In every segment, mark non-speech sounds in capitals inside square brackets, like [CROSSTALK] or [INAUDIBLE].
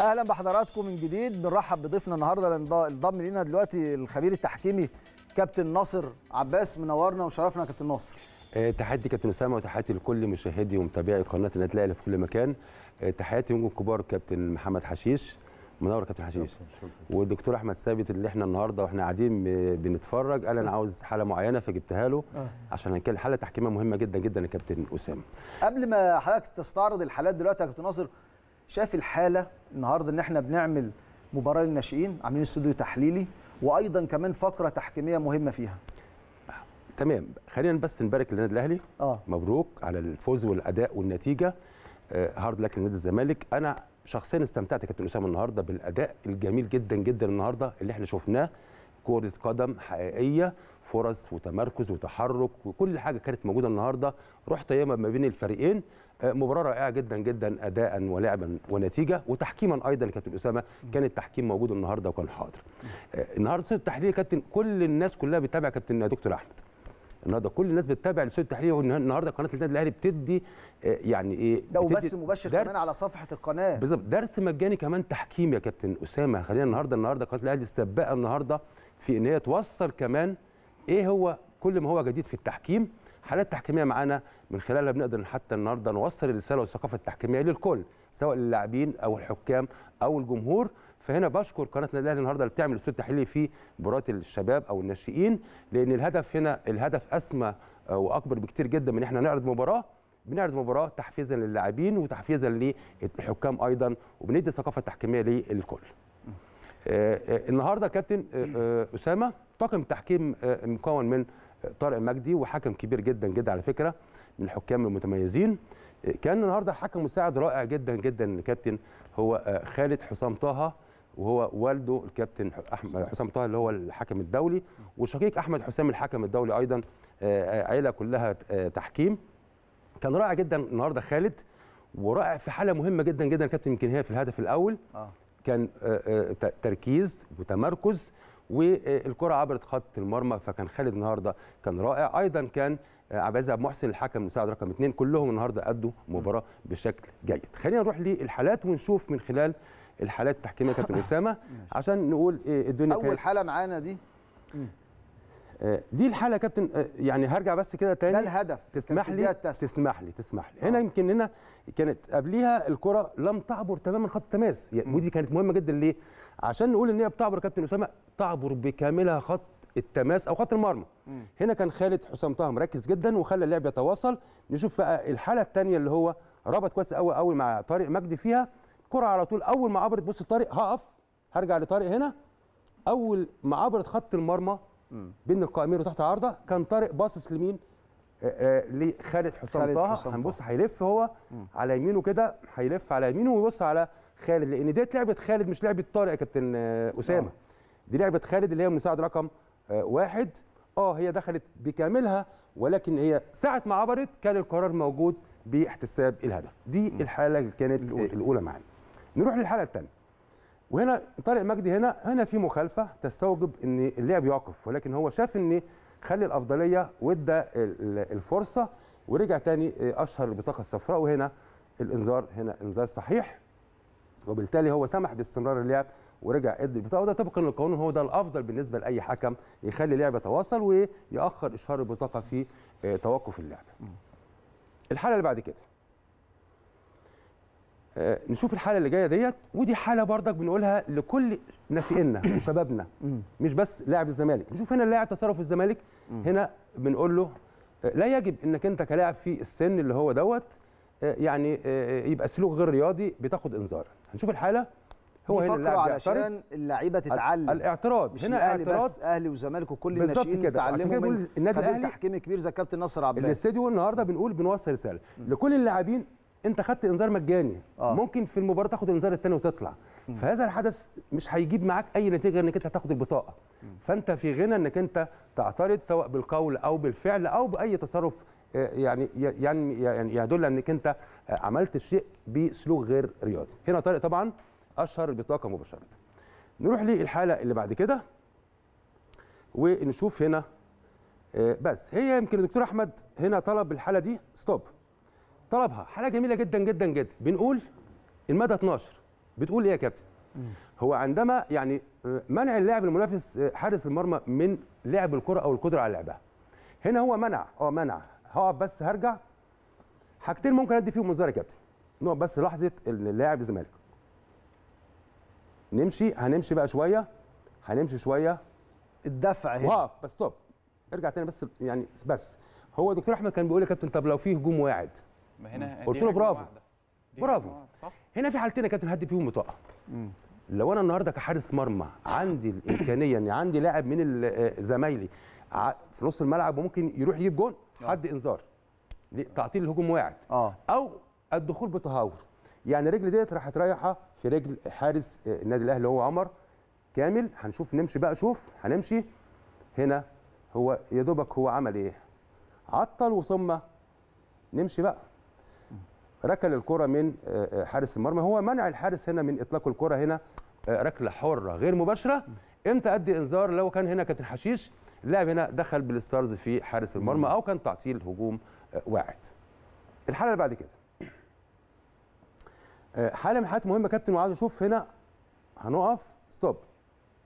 أهلا بحضراتكم من جديد. بنرحب بضيفنا النهارده انضم لينا دلوقتي الخبير التحكيمي كابتن ناصر عباس. منورنا وشرفنا يا كابتن ناصر. آه، تحياتي كابتن أسامة وتحياتي لكل مشاهدي ومتابعي قناة النادي الاهلي في كل مكان. آه، تحياتي نجوم كبار كابتن محمد حشيش. منور كابتن حشيش. والدكتور أحمد ثابت اللي إحنا النهارده وإحنا قاعدين بنتفرج. قال أنا عاوز حالة معينة فجبتها له عشان كان حالة تحكيمية مهمة جدا جدا يا كابتن أسامة. قبل ما حضرتك تستعرض الحالات دلوقتي يا كابتن ناصر شايف الحالة النهارده إن إحنا بنعمل مباراة للناشئين عاملين استوديو تحليلي وأيضا كمان فقرة تحكيمية مهمة فيها. تمام. خلينا بس نبارك للنادي الأهلي. آه. مبروك على الفوز والأداء والنتيجة. آه، هارد لك لنادي الزمالك. أنا شخصيا استمتعت كابتن أسامة النهارده بالأداء الجميل جدا جدا النهارده اللي إحنا شفناه. كرة قدم حقيقية فرص وتمركز وتحرك وكل حاجة كانت موجودة النهارده. روح طيبه ما بين الفريقين. آه، مباراة رائعة جدا جدا اداء ولعبا ونتيجة وتحكيما أيضا كابتن أسامة كان التحكيم موجود النهارده وكان حاضر. آه، النهارده صوت التحليل كابتن كل الناس كلها بتتابع كابتن دكتور أحمد. النهارده كل الناس بتتابع الاستوديو التحليلي والنهاردة قناة النادي الأهلي بتدي آه، يعني إيه ده وبس مباشر كمان على صفحة القناة. بالظبط درس مجاني كمان تحكيم يا كابتن أسامة. خلينا النهارده النهارده قناة الأهلي السباقه النهارده في إن هي توصل كمان إيه هو كل ما هو جديد في التحكيم. حالات تحكيمية معانا من خلالها بنقدر حتى النهارده نوصل الرسالة والثقافة التحكيمية للكل سواء للاعبين أو الحكام أو الجمهور فهنا بشكر قناه النادي الأهلي النهارده اللي بتعمل استوديو تحليلي في مباراة الشباب أو الناشئين لأن الهدف هنا الهدف أسمى آه، وأكبر بكتير جدا من إحنا نعرض مباراة بنعرض مباراة تحفيزا للاعبين وتحفيزا للحكام أيضا وبندي ثقافة تحكيمية للكل. آه، آه، النهارده كابتن آه، آه، أسامة طاقم تحكيم آه، مكون من طارق مجدي وحكم كبير جدا جدا على فكرة من الحكام المتميزين. كان النهارده حكم مساعد رائع جدا جدا كابتن هو آه، خالد حسام طه وهو والده الكابتن احمد حسام طه اللي هو الحكم الدولي وشقيق أحمد حسام الحكم الدولي أيضا آه، آه، عيلة كلها تحكيم. كان رائع جدا النهارده خالد ورائع في حالة مهمة جدا جدا كابتن يمكن هي في الهدف الأول. كان تركيز وتمركز والكرة عبرت خط المرمى فكان خالد النهارده كان رائع. أيضا كان آه، عبد العزيز عبد المحسن الحكم المساعد رقم اثنين كلهم النهارده أدوا مباراة بشكل جيد. خلينا نروح للحالات ونشوف من خلال الحالات التحكيمية كابتن [LAUGHS] أسامة عشان نقول إيه الدنيا أول كانت حالة معانا دي. آه، دي الحالة يا كابتن آه، يعني هرجع بس كده تاني. ده الهدف. تسمح لي. تسمح لي تسمح لي. هنا يمكن هنا كانت قبليها الكرة لم تعبر تماما خط التماس. يعني ودي كانت مهمة جدا ليه؟ عشان نقول إن هي بتعبر يا كابتن أسامة تعبر بكاملها خط التماس أو خط المرمى. هنا كان خالد حسام طه مركز جدا وخلى اللعب يتواصل. نشوف بقى الحالة الثانية اللي هو ربط كويس قوي قوي مع طارق مجدي فيها. كرة على طول أول ما عبرت بص طارق هقف. هرجع لطارق هنا. أول ما عبرت خط المرمى بين القائمين وتحت عارضة كان طارق باصص لمين؟ آه، آه، لخالد حسام طه هنبص هيلف هو على يمينه كده هيلف على يمينه ويبص على خالد لأن ديت لعبة خالد مش لعبة طارق يا كابتن آه، أسامة. آه. دي لعبة خالد اللي هي مساعد رقم آه، واحد. آه هي دخلت بكاملها ولكن هي ساعة ما عبرت كان القرار موجود باحتساب الهدف. دي الحالة اللي كانت الأولى, الأولى معانا. نروح للحالة الثانية وهنا طارق مجدي هنا هنا في مخالفة تستوجب إن اللعب يقف ولكن هو شاف إن خلي الأفضلية وادى ال- ال- الفرصة ورجع تاني أشهر البطاقه الصفراء. وهنا الإنذار هنا إنذار صحيح. وبالتالي هو سمح باستمرار اللعب ورجع ادى البطاقة. وده طبقا للقانون هو ده الأفضل بالنسبة لأي حكم يخلي اللعب يتواصل ويأخر إشهار البطاقة في آه، توقف اللعب. الحالة اللي بعد كده آه، نشوف الحالة اللي جاية ديت ودي حالة بردك بنقولها لكل ناشئينا وشبابنا [COUGHS] مش بس لاعب الزمالك. نشوف هنا اللاعب تصرف الزمالك هنا بنقول له آه، لا يجب إنك أنت كلاعب في السن اللي هو دوت يعني آه، يبقى سلوك غير رياضي بتاخد انذار. هنشوف الحالة. هو هنا اللاعب. علشان اللعيبة تتعلم. الاعتراض. مش هنا الأهلي اعتراض. بس أهلي وزمالك وكل الناشئين كده. من النادي خبير الأهلي تحكيمي كبير زي كابتن ناصر عباس. الاستديو النهارده بنقول بنوصل رسالة. لكل اللاعبين أنت خدت انذار مجاني. آه. آه. ممكن في المباراة تاخد انذار الثاني وتطلع. فهذا الحدث مش هيجيب معاك أي نتيجة إنك أنت تاخد البطاقة. فأنت في غنى إنك أنت تعترض سواء بالقول أو بالفعل أو بأي تصرف آه، يعني يعني يعني يدل انك انت آه، عملت الشيء بسلوك غير رياضي. هنا طارق طبعا أشهر البطاقه مباشرة. نروح للحالة اللي بعد كده ونشوف هنا آه، بس هي يمكن الدكتور أحمد هنا طلب الحالة دي. ستوب. طلبها. حالة جميلة جدا جدا جدا. بنقول المدى 12 بتقول إيه يا كابتن؟ هو عندما يعني آه، منع اللاعب المنافس آه، حارس المرمى من لعب الكرة أو القدرة على لعبها. هنا هو منع. آه منع. هقف بس هرجع. حاجتين ممكن أدي فيهم انذار يا كابتن. نقف بس لحظة ان اللاعب الزمالك نمشي هنمشي بقى شوية. هنمشي شوية. الدفع هنا. واقف بس stop ارجع تاني بس يعني بس. هو دكتور أحمد كان بيقول يا كابتن طب لو في هجوم واعد. ما هنا قلت له برافو. برافو. صح؟ هنا في حالتين يا كابتن هدي فيهم بطاقة. لو أنا النهارده كحارس مرمى عندي الإمكانية ان عندي لاعب من آه، زمايلي في نص الملعب وممكن يروح يجيب جون حد إنذار؟ تعطيل الهجوم واعد. آه. أو الدخول بتهور يعني رجل ديت راحت رايحة في رجل حارس آه، النادي الأهلي هو عمر. كامل هنشوف نمشي بقى شوف هنمشي. هنا هو يا دوبك هو عمل إيه؟ عطل وثم نمشي بقى. ركل الكرة من آه، آه، حارس المرمى. هو منع الحارس هنا من إطلاق الكرة هنا. آه، ركلة حرة غير مباشرة. إمتى أدي إنذار؟ لو كان هنا كابتن حشيش. اللاعب هنا دخل بالستارز في حارس المرمى أو كان تعطيل هجوم آه، واعد. الحالة اللي بعد كده. آه، حالة من الحالات مهمه كابتن وعايز أشوف هنا هنقف. stop.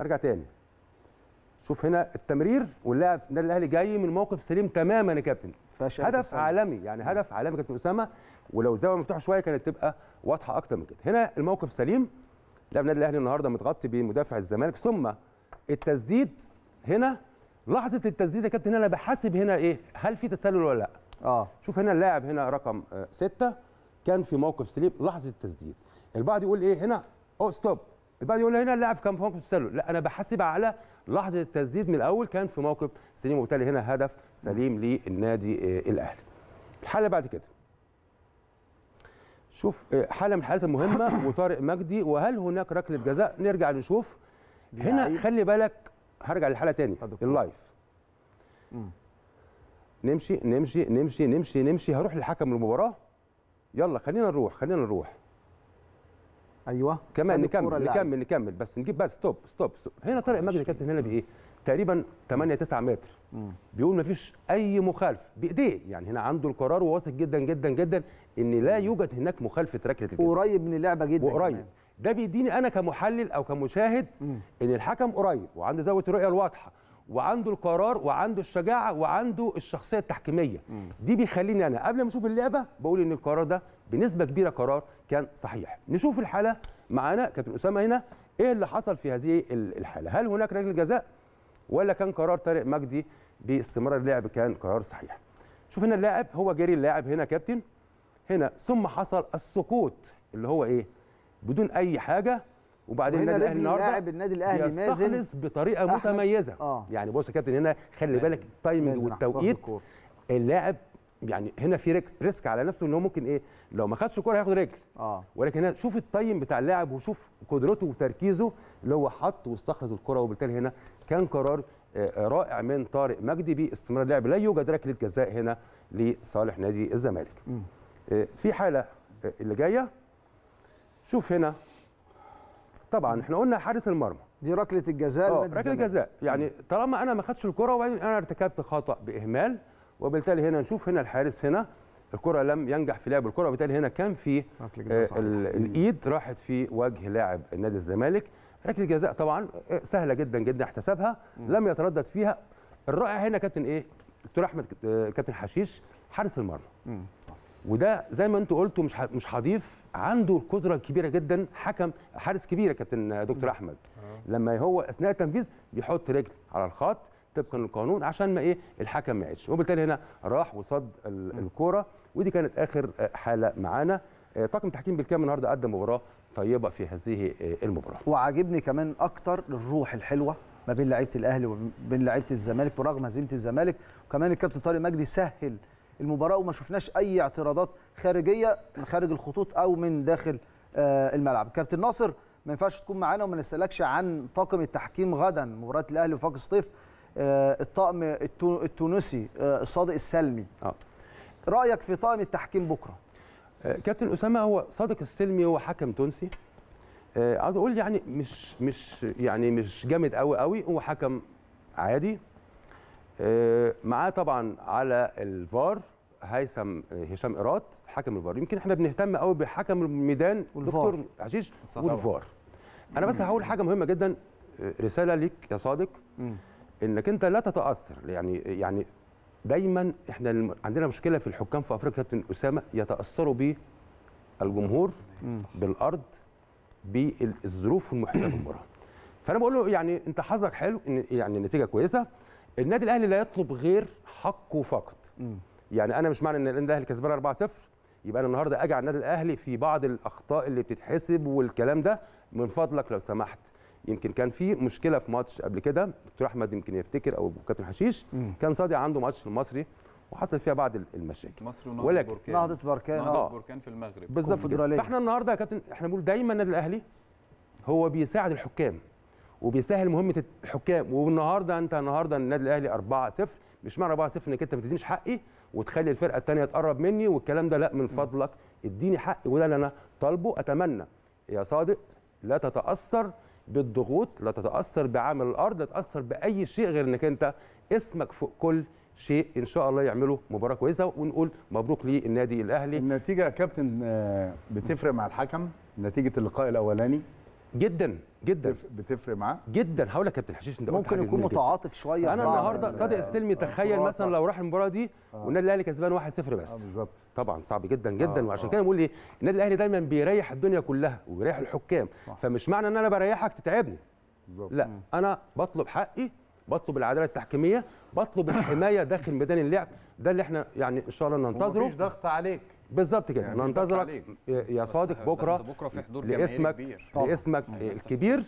أرجع تاني. شوف هنا التمرير واللاعب النادي الأهلي جاي من موقف سليم تماما يا كابتن. هدف تسلل. عالمي يعني هدف عالمي كابتن أسامة. ولو الزاوية مفتوحة شوية كانت تبقى واضحة أكتر من كده. هنا الموقف سليم. لاعب النادي الأهلي النهارده متغطي بمدافع الزمالك. ثم التسديد هنا. لحظة التسديد يا كابتن هنا أنا بحاسب هنا إيه؟ هل في تسلل ولا لأ؟ آه. شوف هنا اللاعب هنا رقم آه، ستة. كان في موقف سليم لحظة التسديد. البعض يقول إيه؟ هنا أو ستوب البعض يقول هنا اللاعب كان في موقف تسلل. لأ أنا بحاسب على لحظة التسديد من الأول كان في موقف سليم وبالتالي هنا هدف سليم للنادي آه، الأهلي. الحالة بعد كده. شوف آه، حالة من الحالات المهمة. [COUGHS] وطارق مجدي وهل هناك ركلة جزاء؟ نرجع نشوف. هنا. خلي بالك هرجع للحالة تاني. ال live. نمشي نمشي نمشي نمشي نمشي هروح لحكم المباراه يلا خلينا نروح خلينا نروح. أيوه. كمان نكمل. نكمل نكمل. بس نجيب بس stop stop, stop. هنا طارق مجدي كابتن هنا بإيه؟ تقريبا 8 9 متر. مم. بيقول مفيش أي مخالفة. بإيديه. يعني هنا عنده القرار وواثق جدا جدا جدا إن لا يوجد هناك مخالفة ركلة الجزاء قريب من اللعبة جدا وقريب. ده بيديني أنا كمحلل أو كمشاهد. إن الحكم قريب وعنده زاوية الرؤية الواضحة وعنده القرار وعنده الشجاعة وعنده الشخصية التحكيمية. دي بيخليني أنا قبل ما أشوف اللعبة بقول إن القرار ده بنسبة كبيرة قرار كان صحيح. نشوف الحالة معانا كابتن أسامة هنا. إيه اللي حصل في هذه ال- الحالة؟ هل هناك ركله جزاء ولا كان قرار طارق مجدي باستمرار اللعب كان قرار صحيح؟ شوف هنا اللاعب هو جري اللاعب هنا كابتن. هنا ثم حصل السقوط اللي هو إيه؟ بدون أي حاجة. وبعدين النادي الأهلي النهارده لاعب النادي الأهلي مازن. بطريقة أحمد. متميزة. آه. يعني بص يا كابتن هنا خلي بالك ال timing والتوقيت. اللاعب يعني هنا في risk, risk على نفسه إن هو ممكن إيه لو ما خدش الكورة هياخد الرجل. آه. ولكن هنا شوف ال time بتاع اللاعب وشوف قدرته وتركيزه اللي هو حط واستخلص الكره وبالتالي هنا كان قرار آه، رائع من طارق مجدي باستمرار اللعب. لا يوجد ركلة جزاء هنا لصالح نادي الزمالك. آه، في حالة آه، اللي جاية. شوف هنا. طبعا إحنا قلنا حارس المرمى. دي ركلة الجزاء آه لنادي ركلة الزمالك. جزاء يعني طالما أنا ما خدتش الكرة وبعدين أنا ارتكبت خطأ بإهمال وبالتالي هنا نشوف هنا الحارس هنا. الكرة لم ينجح في لعب الكرة وبالتالي هنا كان في آه، الإيد راحت في وجه لاعب نادي الزمالك. ركلة جزاء طبعا آه، سهلة جدا جدا احتسبها لم يتردد فيها. الرائع هنا كابتن إيه؟ دكتور أحمد آه، كابتن حشيش حارس المرمى. وده زي ما أنتوا قلتوا مش مش هضيف عنده القدرة الكبيرة جدا حكم حارس كبير يا كابتن دكتور أحمد. لما هو أثناء التنفيذ بيحط رجل على الخط طبقا للقانون عشان ما إيه الحكم ما يعيش. وبالتالي هنا راح وصد ال- الكورة ودي كانت آخر آه، حالة معانا. آه، طاقم التحكيم بالكامل النهارده قدم مباراة طيبة في هذه آه، المباراة. وعاجبني كمان أكتر الروح الحلوة ما بين لعيبة الأهلي وبين لعيبة الزمالك برغم هزيمة الزمالك. وكمان الكابتن طارق مجدي سهل المباراة وما شفناش أي اعتراضات خارجية من خارج الخطوط أو من داخل آه، الملعب. كابتن ناصر ما ينفعش تكون معانا وما نسألكش عن طاقم التحكيم غدا. مباراة الأهلي وفاق سطيف آه، الطاقم التو- التونسي آه، الصادق السلمي. آه. رأيك في طاقم التحكيم بكرة؟ آه، كابتن أسامة هو صادق السلمي هو حكم تونسي. آه، عاوز أقول يعني مش مش يعني مش جامد قوي قوي هو حكم عادي. آه، معاه طبعا على الفار هيثم هشام إيراد حكم الفار. يمكن إحنا بنهتم قوي بحكم الميدان. دكتور عشيش صح. والفار. أنا بس هقول حاجة مهمة جدا رسالة ليك يا صادق. إنك أنت لا تتأثر يعني يعني دايما إحنا عندنا مشكلة في الحكام في أفريقيا كابتن أسامة يتأثروا بالجمهور. بالأرض بالظروف المحيطة بالمباراة. فأنا بقول له يعني أنت حظك حلو يعني النتيجه كويسة. النادي الأهلي لا يطلب غير حقه فقط. مم. يعني أنا مش معنى إن النادي الأهلي كسبان 4-0 يبقى أنا النهارده أجي على النادي الأهلي في بعض الأخطاء اللي بتتحسب والكلام ده من فضلك لو سمحت. يمكن كان في مشكلة في ماتش قبل كده دكتور أحمد يمكن يفتكر أو كابتن حشيش مم. كان صادق عنده ماتش المصري وحصل فيها بعض المشاكل. مصر ونهضة ولكن بركان نهضة بركان نهضة آه. بركان في المغرب. بالظبط. فإحنا النهارده يا كابتن إحنا بنقول دايما النادي الأهلي هو بيساعد الحكام. وبيسهل مهمة الحكام. والنهاردة أنت النهارده النادي الأهلي 4-0 مش معنى 4-0 إنك أنت ما تدينيش حقي وتخلي الفرقة الثانية تقرب مني والكلام ده. لا من فضلك. اديني حقي وده اللي أنا طالبه. أتمنى يا صادق لا تتأثر بالضغوط لا تتأثر بعمل الأرض لا تتأثر بأي شيء غير إنك أنت اسمك فوق كل شيء إن شاء الله يعملوا مباراة كويسة. ونقول مبروك للنادي الأهلي. النتيجة يا كابتن آه، بتفرق مع الحكم. نتيجة اللقاء الأولاني. جدا جدا. بتف- بتفرق معاه؟ جدا. هقول لك يا كابتن حشيش أنت ممكن يكون. متعاطف شوية أنا النهارده ال- صادق السلمي تخيل الكرات. مثلا لو راح المباراة دي والنادي الأهلي كسبان 1-0 آه بس. بالظبط. طبعا صعب جدا جدا. آه، وعشان آه. كده بقول إيه النادي الأهلي دايما بيريح الدنيا كلها وبيريح الحكام. صح. فمش معنى إن أنا بريحك تتعبني. بالظبط. لا أنا بطلب حقي بطلب العدالة التحكيمية بطلب الحماية داخل ميدان اللعب. ده اللي إحنا يعني إن شاء الله ننتظره. مفيش ضغط عليك. بالظبط كده. يعني ننتظرك. يا صادق بكره بس بكرة في حضور لاسمك كبير. طبعاً. لاسمك الكبير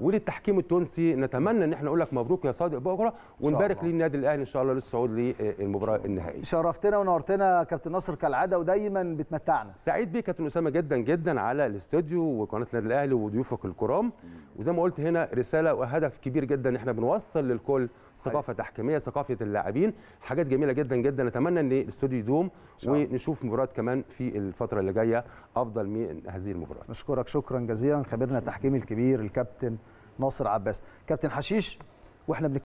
وللتحكيم التونسي. نتمنى إن إحنا نقول لك مبروك يا صادق بكرة ونبارك. للنادي الأهلي إن شاء الله للصعود للمباراة النهائيه شرفتنا ونورتنا يا كابتن ناصر كالعادة ودايما بتمتعنا. سعيد بيك كابتن أسامة جدا جدا على الاستوديو وقناة النادي الأهلي وضيوفك الكرام. وزي ما قلت هنا رسالة وهدف كبير جدا إن إحنا بنوصل للكل ثقافة تحكيمية ثقافة اللاعبين حاجات جميلة جدا جدا. نتمنى إن الاستوديو يدوم. ونشوف مباريات كمان في الفترة اللي جاية أفضل من هذه المباريات نشكرك شكرا جزيلا. خبيرنا التحكيمي الكبير الكابتن ناصر عباس. كابتن حشيش وإحنا بنتكلم